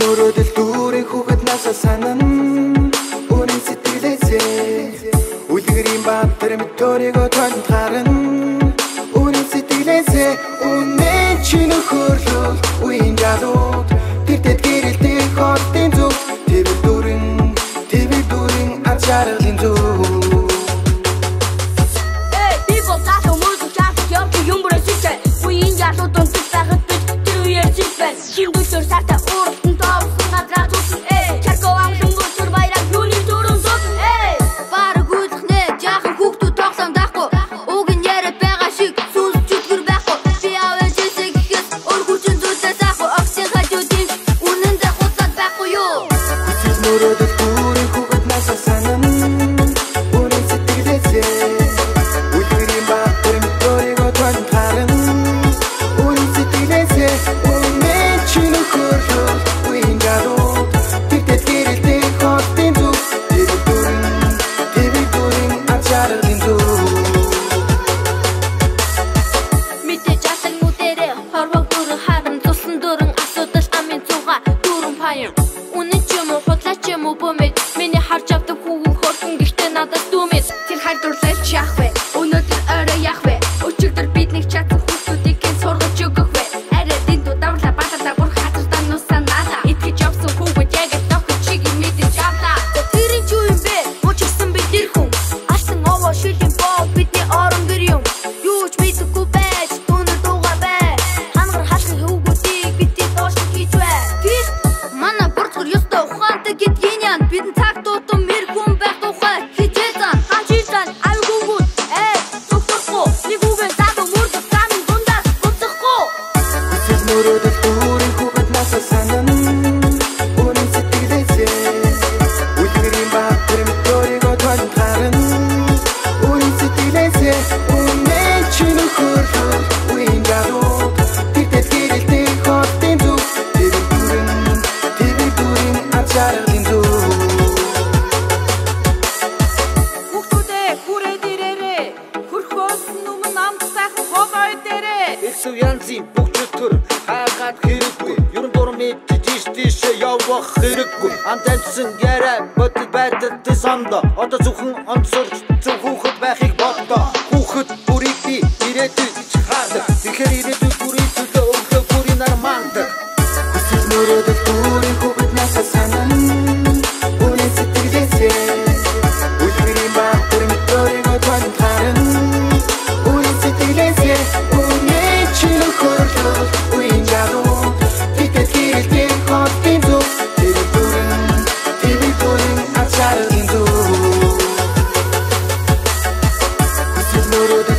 мөрөөдөл дүүрэн хүүхэд насаа санана өөрийн сэтгэлээсээ үлгэрийн баатар мөрөөдөө танд гарна Шинэ хөрлөл үеийн ялууд тэр дэд гэрэлтийн хот Хөрхөөс нүмэн амт сайхан хол ой дээрээ. Их зүв янзын бүх төр биш тийшээ явах хэрэггүй. Антенцэн яриа бодол байдал тий сондо Одоо зөвхөн онцолж зөв хүүхэд байхыг боддоо. Хүүхэд бүрийг би ирээдүйд чахаадаг Тэгэхээр ирээдүйд бүрийн төлөө өглөө бүрийн нар маандаг Хүсэл мөрөөдөл бүрийн хүүхэд насаа Guru